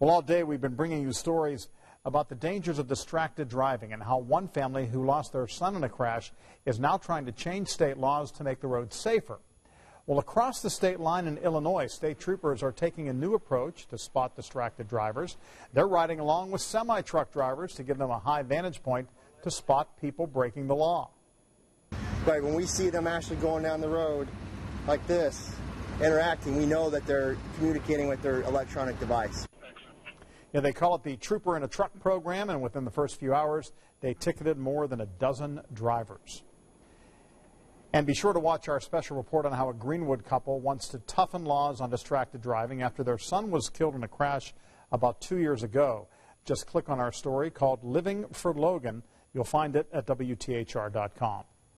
Well, all day we've been bringing you stories about the dangers of distracted driving and how one family who lost their son in a crash is now trying to change state laws to make the roads safer. Well, across the state line in Illinois, state troopers are taking a new approach to spot distracted drivers. They're riding along with semi truck drivers to give them a high vantage point to spot people breaking the law. But when we see them actually going down the road like this, interacting, we know that they're communicating with their electronic device. Yeah, they call it the Trooper in a Truck program, and within the first few hours, they ticketed more than a dozen drivers. And be sure to watch our special report on how a Greenwood couple wants to toughen laws on distracted driving after their son was killed in a crash about two years ago. Just click on our story called Living for Logan. You'll find it at WTHR.com.